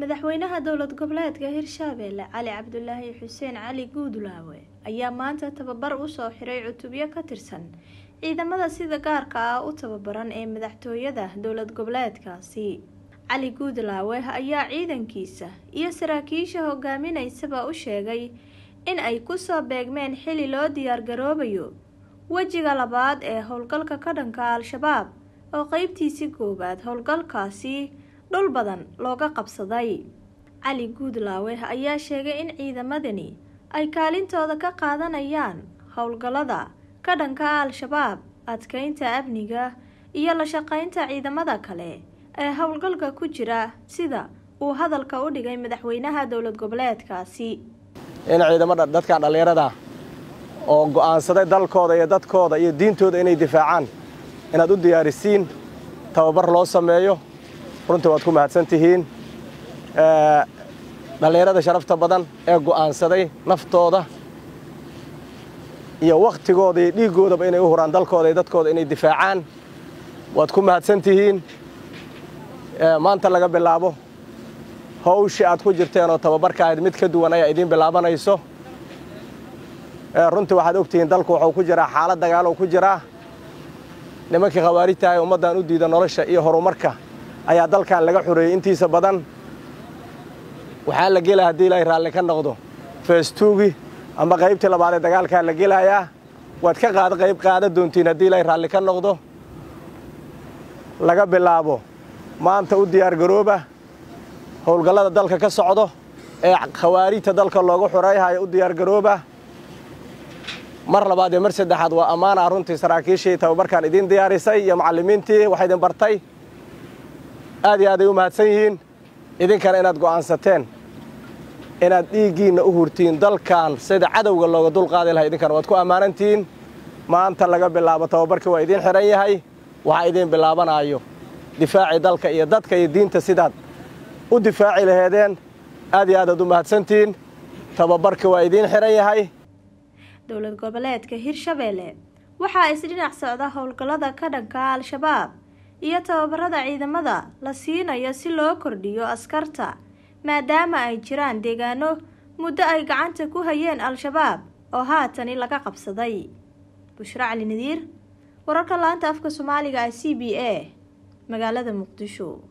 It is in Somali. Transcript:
madaxweynaha dowlad goboleedka hirshabeelle cali cabdulaahi xuseen cali guudlaawe ayaa maanta tababar u soo xiray cutubyo ka tirsan ciidamada sida gaarka ah u tababaran ee madaxtooyada dowlad goboleedkaasi. Cali guudlaawe ayaa ciidankiisa iyo saraakiisha hogaaminaysaba u sheegay in ay ku soo beegmeen xili loo diyaargaroobayo wejiga labaad ee howlgalka ka dhanka al-shabaab oo qeybtiisii koowaad howlgalkaasi dhul badan looga qabsaday. Cali guudlaawe ayaa sheegay in ciidamadani ay kaalintooda ka qaadanayaan howlgallada ka dhanka al-shabaab adkeynta amniga iyo la shaqeynta ciidamada kale ee howlgalka ku jira sida uu hadalka u dhigay madaxweynaha dowlad goboleedkaasi. In ciidamada dadkan dhallinyarada oo go'aansaday dalkooda iyo dadkooda iyo diintooda inay difaacaan inaad u diyaarisiin tababar loo sameeyo runtii waad ku mahadsan tihiin dhallinyarada sharafta badan ee go'aansaday naftooda iyo wakhtigooda iyo dhiiggoodaba inay u huraan dalkooda iyo dadkooda inay difaacaan. Waad ku mahadsan tihiin maanta laga bilaabo hawshii aad ku jirteen oo tababarka ahayd mid ka duwan ayaa idiin bilaabanayso. Runtii waxaad ogtihiin dalku wuxuu ku jiraa xaalad dagaalo ku jiraa. Nimankii khawaarijta ee ummaddan u diida nolosha iyo horumarka ayaa dalkan laga xoreeyey intiisa badan. Waxaa la gelaya haddii ilaahay raalli ka noqdo. Feestuugi ama qaybtii labaad ee dagaalkaa la gelayaa waad ka qaada qayb qaada doontiin haddii ilaahay raalli ka noqdo. Laga bilaabo. Maanta u diyaargarooba howlgallada dalka ka socdo. Ee khawaarijta dalka looga xoreeyahayo u diyaargarooba mar labaad iyo mar saddexaad waa ammaana runtii saraakiishii tababarkan idiin diyaarisay iyo macallimiintii waxa idin bartay aad iyo aad ay u mahadsan yihiin. Idinkana inaad go'aansateen inaad dhiiggiinna u hurtiin dalkan sida cadowga looga dulqaadi lahay idinkana waad ku ammaanantihiin maanta laga bilaabo tababarkii waa idiin xidhan yahay waxaa idiin bilaabanaayo difaacii dalka iyo dadka iyo diinta sidaad u difaaci laheedeen aad iyo aad aad u mahadsantihiin tababarkii waa idiin xidhan yahay. Dowlad goboleedka hirshabeelle waxaa isdhinac socda howlgallada ka dhanka al-shabaab iyo tababarada ciidamada la siinayo si loo kordhiyo askarta maadaama ay jiraan deegaano muddo ay gacanta ku hayeen al-shabaab oo haatani laga qabsaday. Bushro cali nadiir wararka laanta afka soomaaliga c b a magaalada muqdisho